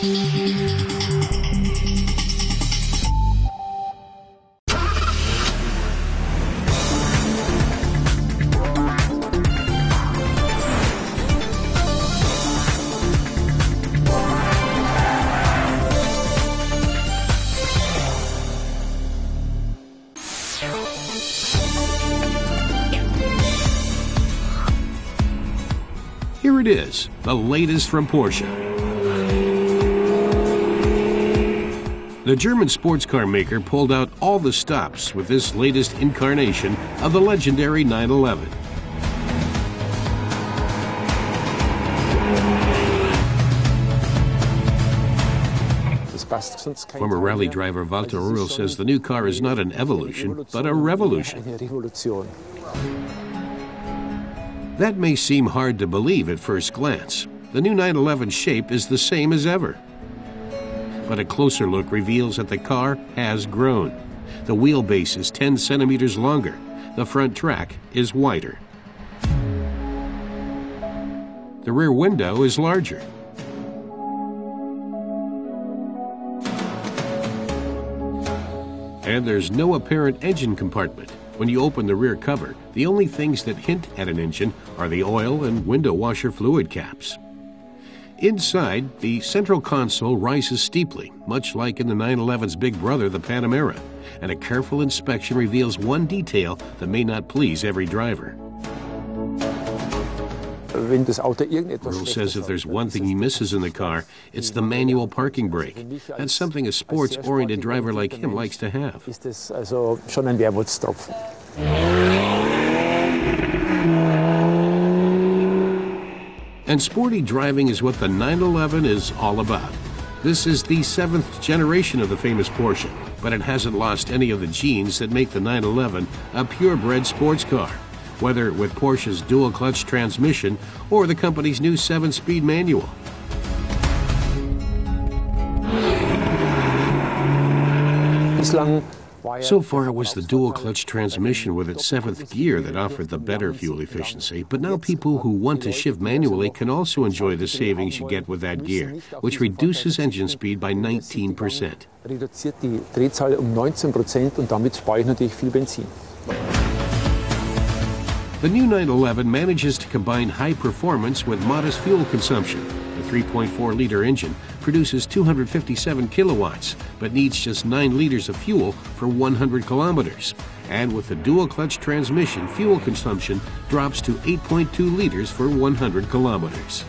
Here it is, the latest from Porsche. The German sports car maker pulled out all the stops with this latest incarnation of the legendary 911. Former rally driver Walter Röhrl says the new car is not an evolution, but a revolution. That may seem hard to believe at first glance. The new 911 shape is the same as ever. But a closer look reveals that the car has grown. The wheelbase is 10 centimeters longer. The front track is wider. The rear window is larger. And there's no apparent engine compartment. When you open the rear cover, the only things that hint at an engine are the oil and window washer fluid caps. Inside, the central console rises steeply, much like in the 911's big brother, the Panamera, and a careful inspection reveals one detail that may not please every driver. Röhrl says if there's one thing he misses in the car, it's the manual parking brake. That's something a sports oriented driver like him likes to have. And sporty driving is what the 911 is all about. This is the seventh generation of the famous Porsche, but it hasn't lost any of the genes that make the 911 a purebred sports car whether with Porsche's dual clutch transmission or the company's new 7 speed manual. So far, it was the dual clutch transmission with its seventh gear that offered the better fuel efficiency, but now people who want to shift manually can also enjoy the savings you get with that gear, which reduces engine speed by 19%. Reduziert die Drehzahl um 19 Prozent und damit spare ich natürlich viel Benzin. The new 911 manages to combine high performance with modest fuel consumption. The 3.4 liter engine produces 257 kilowatts, but needs just 9 liters of fuel for 100 kilometers. And with the dual clutch transmission, fuel consumption drops to 8.2 liters for 100 kilometers.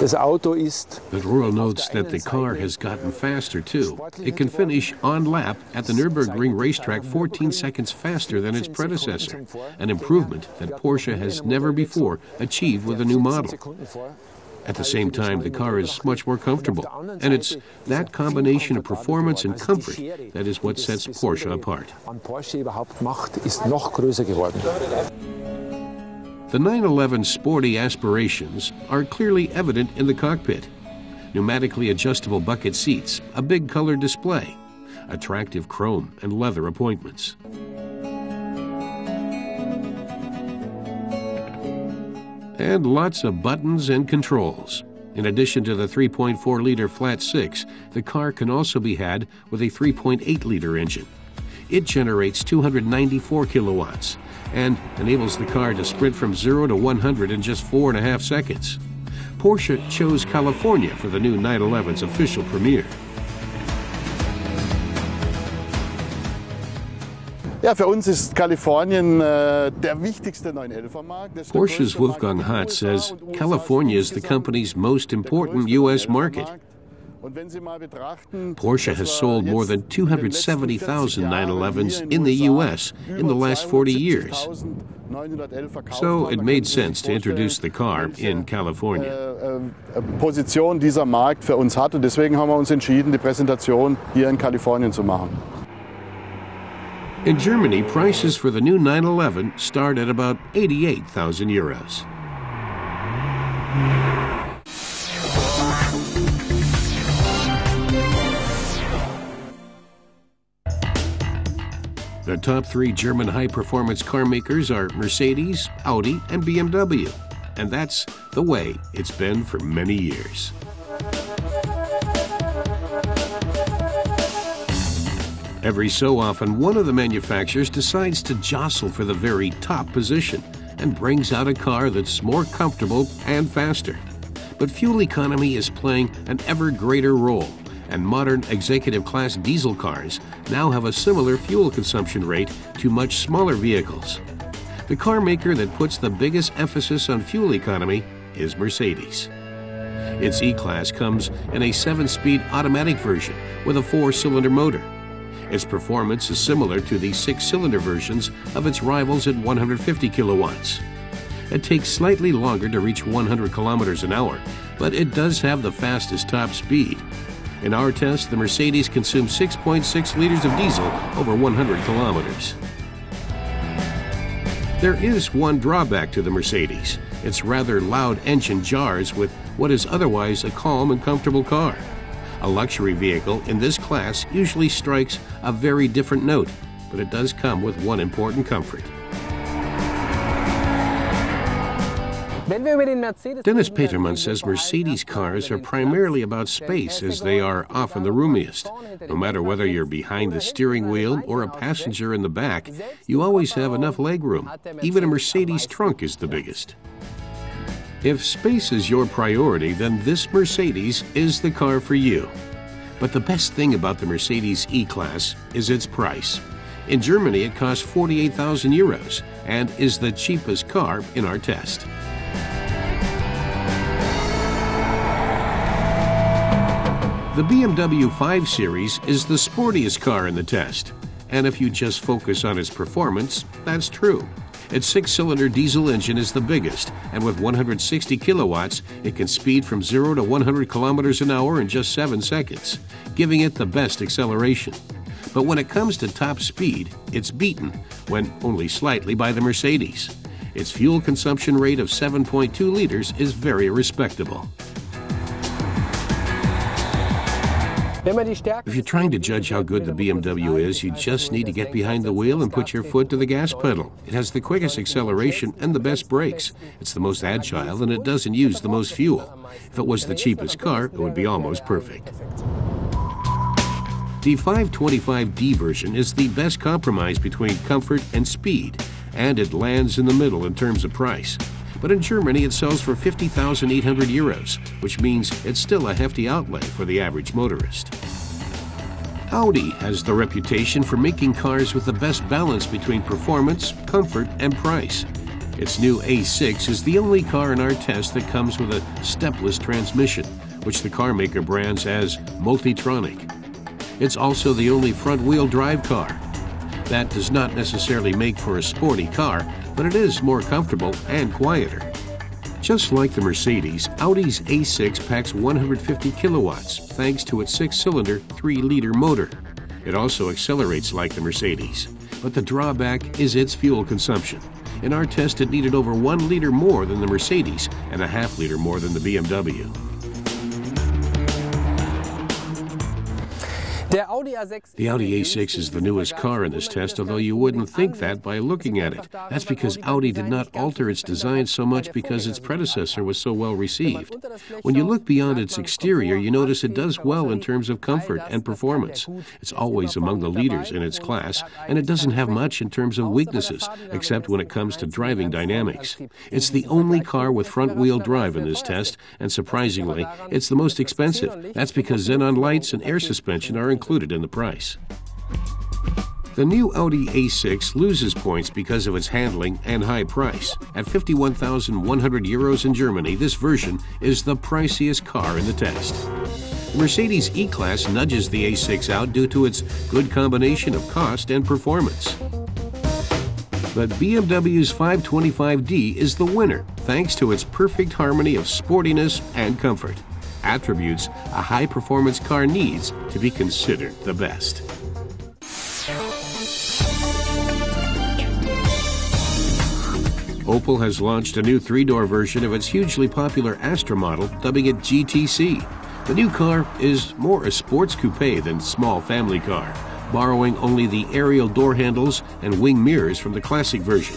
Das Auto ist. But Röhrl notes that the car has gotten faster too. It can finish on lap at the Nürburgring racetrack 14 seconds faster than its predecessor, an improvement that Porsche has never before achieved with a new model. At the same time, the car is much more comfortable, and it's that combination of performance and comfort that is what sets Porsche apart. The 911's sporty aspirations are clearly evident in the cockpit. Pneumatically adjustable bucket seats, a big color display, attractive chrome and leather appointments. And lots of buttons and controls. In addition to the 3.4 liter flat six, the car can also be had with a 3.8 liter engine. It generates 294 kilowatts and enables the car to sprint from 0 to 100 in just four and a half seconds. Porsche chose California for the new 911's official premiere. Ja, für uns ist Kalifornien äh, der wichtigste 911-Markt. Porsche's Wolfgang Hatz says California is the company's most important U.S. market. Porsche has sold more than 270,000 911s in the U.S. in the last 40 years. So it made sense to introduce the car in California. Äh, äh, Position dieser Markt für uns hat und deswegen haben wir uns entschieden, die Präsentation hier in Kalifornien zu machen. In Germany, prices for the new 911 start at about 88,000 euros. The top three German high performance car makers are Mercedes, Audi, and BMW. And that's the way it's been for many years. Every so often, one of the manufacturers decides to jostle for the very top position and brings out a car that's more comfortable and faster. But fuel economy is playing an ever greater role, and modern executive class diesel cars now have a similar fuel consumption rate to much smaller vehicles. The car maker that puts the biggest emphasis on fuel economy is Mercedes. Its E Class comes in a 7 speed automatic version with a 4 cylinder motor. Its performance is similar to the 6 cylinder versions of its rivals at 150 kilowatts. It takes slightly longer to reach 100 kilometers an hour, but it does have the fastest top speed. In our test, the Mercedes consumed 6.6 liters of diesel over 100 kilometers. There is one drawback to the Mercedes its rather loud engine jars with what is otherwise a calm and comfortable car. A luxury vehicle in this class usually strikes a very different note, but it does come with one important comfort. Dennis Peterman says Mercedes cars are primarily about space as they are often the roomiest. No matter whether you're behind the steering wheel or a passenger in the back, you always have enough legroom. Even a Mercedes trunk is the biggest. If space is your priority, then this Mercedes is the car for you. But the best thing about the Mercedes E Class is its price. In Germany, it costs 48,000 euros and is the cheapest car in our test. The BMW 5 Series is the sportiest car in the test. And if you just focus on its performance, that's true. Its six cylinder diesel engine is the biggest, and with 160 kilowatts, it can speed from 0 to 100 kilometers an hour in just 7 seconds, giving it the best acceleration. But when it comes to top speed, it's beaten, when only slightly, by the Mercedes. Its fuel consumption rate of 7.2 liters is very respectable. If you're trying to judge how good the BMW is, you just need to get behind the wheel and put your foot to the gas pedal. It has the quickest acceleration and the best brakes. It's the most agile and it doesn't use the most fuel. If it was the cheapest car, it would be almost perfect. The 525D version is the best compromise between comfort and speed, and it lands in the middle in terms of price. But in Germany, it sells for 50,800 euros, which means it's still a hefty outlay for the average motorist. Audi has the reputation for making cars with the best balance between performance, comfort, and price. Its new A6 is the only car in our test that comes with a stepless transmission, which the car maker brands as Multitronic. It's also the only front wheel drive car. That does not necessarily make for a sporty car, but it is more comfortable and quieter. Just like the Mercedes, Audi's A6 packs 150 kilowatts thanks to its six cylinder, 3 liter motor. It also accelerates like the Mercedes, but the drawback is its fuel consumption. In our test, it needed over 1 liter more than the Mercedes and a half liter more than the BMW. The Audi A6 is the newest car in this test, although you wouldn't think that by looking at it. That's because Audi did not alter its design so much because its predecessor was so well received. When you look beyond its exterior, you notice it does well in terms of comfort and performance. It's always among the leaders in its class, and it doesn't have much in terms of weaknesses, except when it comes to driving dynamics. It's the only car with front wheel drive in this test, and surprisingly, it's the most expensive. That's because xenon lights and air suspension are included in the price. The new Audi A6 loses points because of its handling and high price. At 51,100 euros in Germany, this version is the priciest car in the test. Mercedes E-Class nudges the A6 out due to its good combination of cost and performance. But BMW's 525D is the winner thanks to its perfect harmony of sportiness and comfort attributes a high performance car needs to be considered the best. Opel has launched a new three door version of its hugely popular Astra model, dubbing it GTC. The new car is more a sports coupe than small family car. borrowing only the aerial door handles and wing mirrors from the classic version.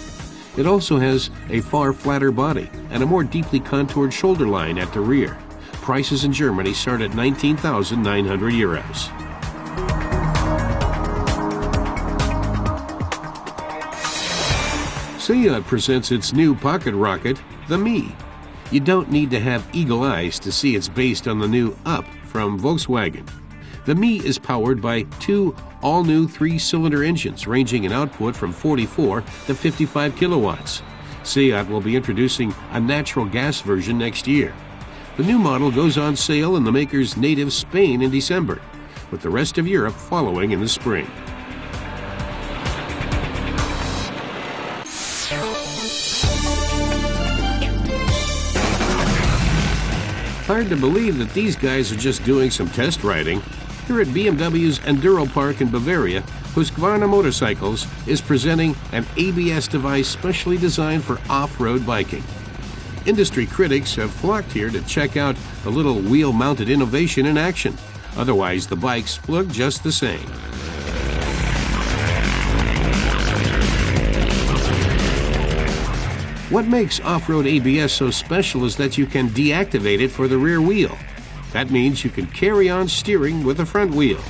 It also has a far flatter body and a more deeply contoured shoulder line at the rear. Prices in Germany start at 19,900 euros. Seat presents its new pocket rocket, the Mii. You don't need to have eagle eyes to see it's based on the new Up from Volkswagen. The Mii is powered by two all new three cylinder engines ranging in output from 44 to 55 kilowatts. Seat will be introducing a natural gas version next year. The new model goes on sale in the maker's native Spain in December, with the rest of Europe following in the spring. Hard to believe that these guys are just doing some test riding. Here at BMW's Enduro Park in Bavaria, Husqvarna Motorcycles is presenting an ABS device specially designed for off-road biking. Industry critics have flocked here to check out the little wheel-mounted innovation in action. Otherwise, the bikes look just the same. What makes off-road ABS so special is that you can deactivate it for the rear wheel. That means you can carry on steering with the front wheel.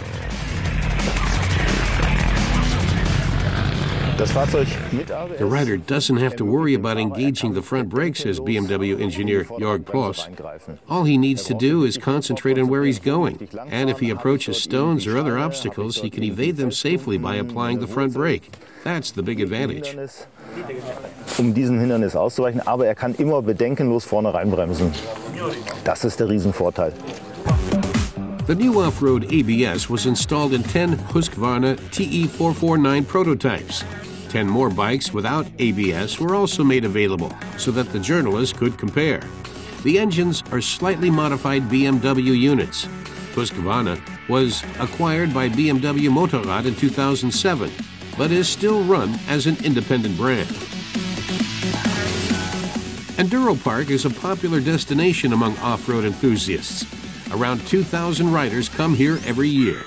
The rider doesn't have to worry about engaging the front brakes, says BMW engineer Jörg Ploss. All he needs to do is concentrate on where he's going, and if he approaches stones or other obstacles, he can evade them safely by applying the front brake. That's the big advantage. Um diesen Hindernis auszuweichen, aber er kann immer bedenkenlos vorne reinbremsen. Das ist der Riesenvorteil. The new off-road ABS was installed in 10 Husqvarna TE449 prototypes. 10 more bikes without ABS were also made available so that the journalists could compare. The engines are slightly modified BMW units. Husqvarna was acquired by BMW Motorrad in 2007, but is still run as an independent brand. Enduro Park is a popular destination among off-road enthusiasts. Around 2,000 riders come here every year.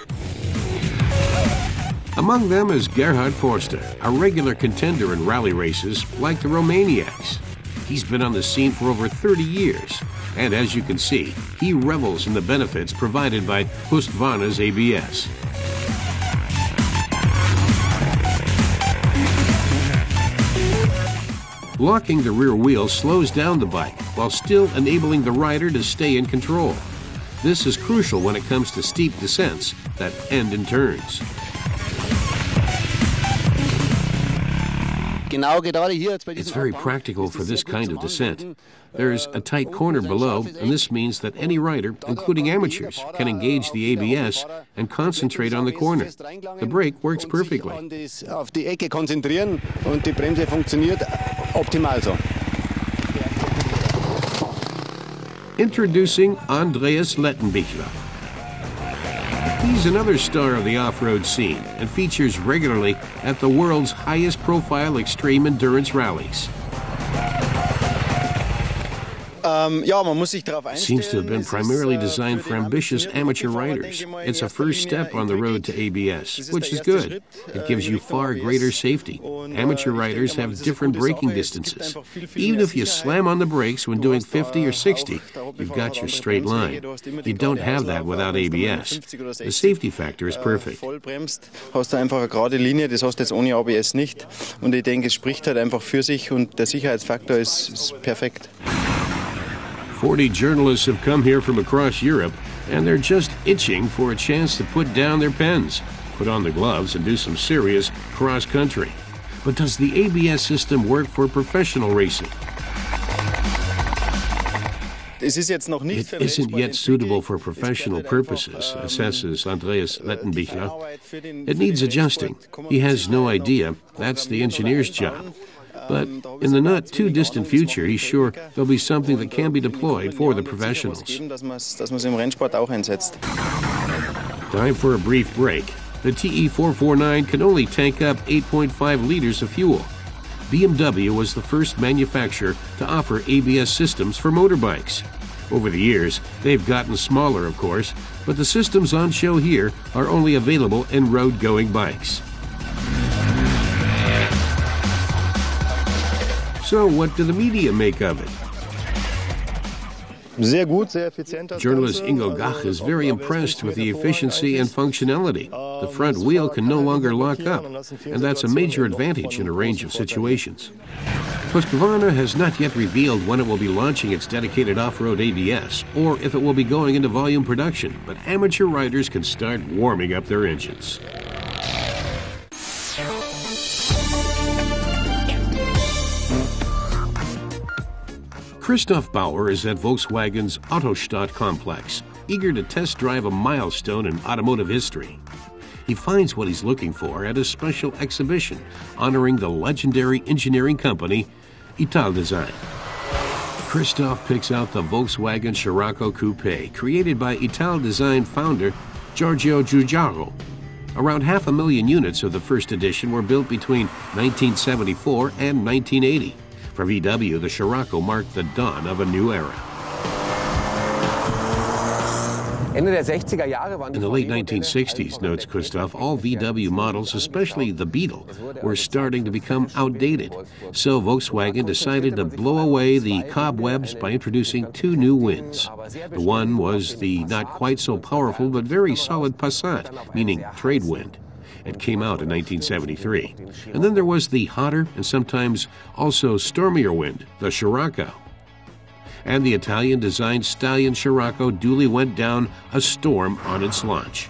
Among them is Gerhard Forster, a regular contender in rally races like the Romaniacs. He's been on the scene for over 30 years, and as you can see, he revels in the benefits provided by Husqvarna's ABS. Locking the rear wheel slows down the bike while still enabling the rider to stay in control. This is crucial when it comes to steep descents that end in turns. It's very practical for this kind of descent. There's a tight corner below, and this means that any rider, including amateurs, can engage the ABS and concentrate on the corner. The brake works perfectly. Auf die Ecke konzentrieren und die Bremse funktioniert optimal so. Introducing Andreas Lettenbichler. He's another star of the off-road scene and features regularly at the world's highest profile extreme endurance rallies. Seems to have been primarily designed for ambitious amateur riders. It's a first step on the road to ABS, which is good. It gives you far greater safety. Amateur riders have different braking distances. Even if you slam on the brakes when doing 50 or 60, you've got your straight line. You don't have that without ABS. The safety factor is perfect. Hast du einfach eine gerade Linie, das hast du jetzt ohne ABS nicht. Und ich denke, es spricht halt einfach für sich und der Sicherheitsfaktor ist, ist perfekt. 40 journalists have come here from across Europe, and they're just itching for a chance to put down their pens, put on the gloves, and do some serious cross country. But does the ABS system work for professional racing? Es ist jetzt noch nicht It isn't yet suitable for professional purposes, assesses Andreas Lettenbichler. It needs adjusting. He has no idea. That's the engineer's job. But in the not too distant future, he's sure there'll be something that can be deployed for the professionals. Time for a brief break. The TE449 can only tank up 8.5 liters of fuel. BMW was the first manufacturer to offer ABS systems for motorbikes. Over the years, they've gotten smaller, of course, but the systems on show here are only available in road going bikes. So, what do the media make of it? Journalist Ingo Gach is very impressed with the efficiency and functionality. The front wheel can no longer lock up, and that's a major advantage in a range of situations. Husqvarna has not yet revealed when it will be launching its dedicated off-road ABS, or if it will be going into volume production, but amateur riders can start warming up their engines. Christoph Bauer is at Volkswagen's Autostadt complex, eager to test drive a milestone in automotive history. He finds what he's looking for at a special exhibition honoring the legendary engineering company Italdesign. Christoph picks out the Volkswagen Scirocco Coupe, created by Italdesign founder Giorgio Giugiaro. Around half a million units of the first edition were built between 1974 and 1980. For VW, the Scirocco marked the dawn of a new era. In the late 1960s, notes Christoph, all VW models, especially the Beetle, were starting to become outdated. So Volkswagen decided to blow away the cobwebs by introducing two new winds. The one was the not quite so powerful but very solid Passat, meaning trade wind. It came out in 1973. And then there was the hotter and sometimes also stormier wind, the Scirocco. And the Italian designed Stallion Scirocco duly went down a storm on its launch.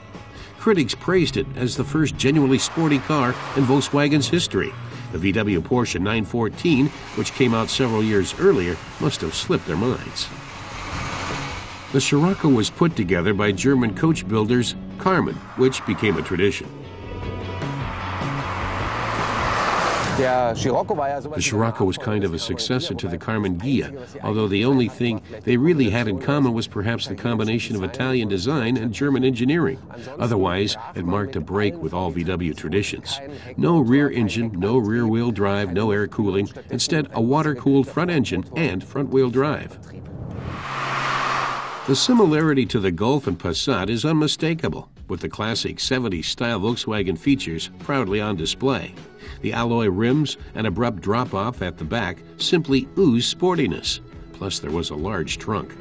Critics praised it as the first genuinely sporty car in Volkswagen's history. The VW Porsche 914, which came out several years earlier, must have slipped their minds. The Scirocco was put together by German coach builders Karmann, which became a tradition. The Scirocco was kind of a successor to the Karmann Ghia, although the only thing they really had in common was perhaps the combination of Italian design and German engineering. Otherwise, it marked a break with all VW traditions. No rear engine, no rear wheel drive, no air cooling, instead, a water cooled front engine and front wheel drive. The similarity to the Golf and Passat is unmistakable, with the classic 70s style Volkswagen features proudly on display. The alloy rims and abrupt drop off at the back simply ooze sportiness. Plus, there was a large trunk.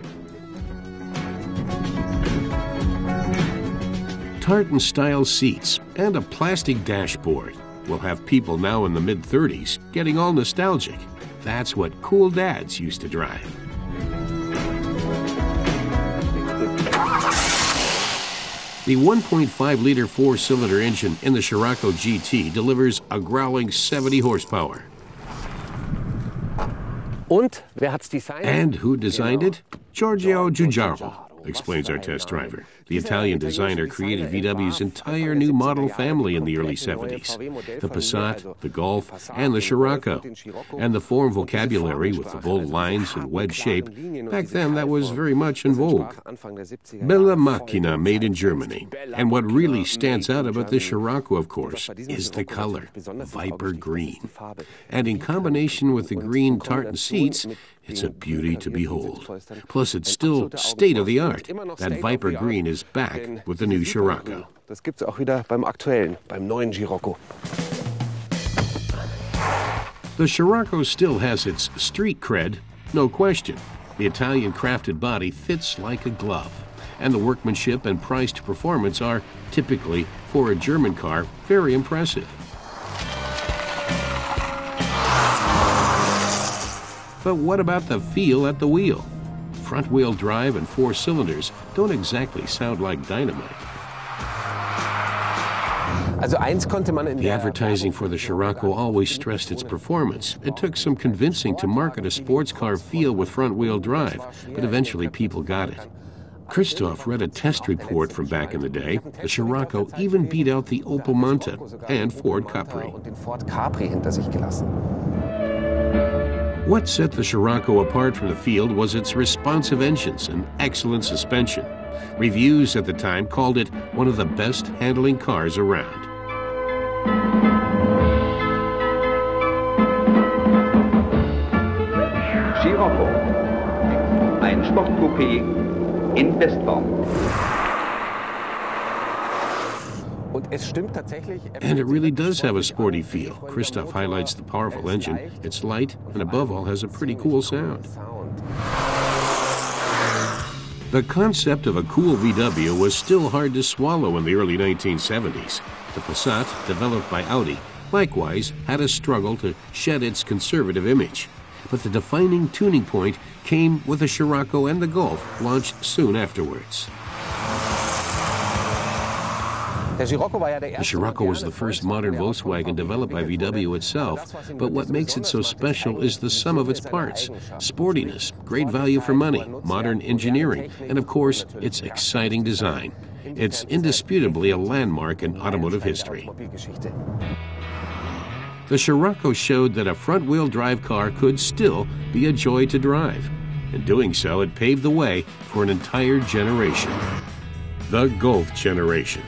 Tartan style seats and a plastic dashboard will have people now in the mid 30s getting all nostalgic. That's what cool dads used to drive. The 1.5 liter four cylinder engine in the Scirocco GT delivers a growling 70 horsepower. And who designed it? Giorgio Giugiaro explains our test driver. The Italian designer created VW's entire new model family in the early 70s the Passat, the Golf, and the Scirocco. And the form vocabulary with the bold lines and wedge shape, back then that was very much in vogue. Bella Macchina, made in Germany. And what really stands out about the Scirocco, of course, is the color Viper green. And in combination with the green tartan seats, it's a beauty to behold. Plus, it's still state of the art. That Viper Green is back with the new Scirocco. Das gibt's auch wieder beim aktuellen, beim neuen Scirocco. The Scirocco still has its street cred, no question. The Italian crafted body fits like a glove, and the workmanship and price to performance are typically, for a German car, very impressive. But what about the feel at the wheel? Front wheel drive and four cylinders don't exactly sound like dynamite. The advertising for the Scirocco always stressed its performance. It took some convincing to market a sports car feel with front wheel drive, but eventually people got it. Christoph read a test report from back in the day. The Scirocco even beat out the Opel Manta and Ford Capri. What set the Scirocco apart from the field was its responsive engines and excellent suspension. Reviews at the time called it one of the best handling cars around. Scirocco. Ein Rennsportcoupé in Bestform. And it really does have a sporty feel. Christoph highlights the powerful engine. It's light and above all has a pretty cool sound. The concept of a cool VW was still hard to swallow in the early 1970s. The Passat, developed by Audi, likewise had a struggle to shed its conservative image. But the defining tuning point came with the Scirocco and the Golf, launched soon afterwards. The Scirocco was the first modern Volkswagen developed by VW itself, but what makes it so special is the sum of its parts sportiness, great value for money, modern engineering, and of course, its exciting design. It's indisputably a landmark in automotive history. The Scirocco showed that a front wheel drive car could still be a joy to drive. In doing so, it paved the way for an entire generation. The Golf generation.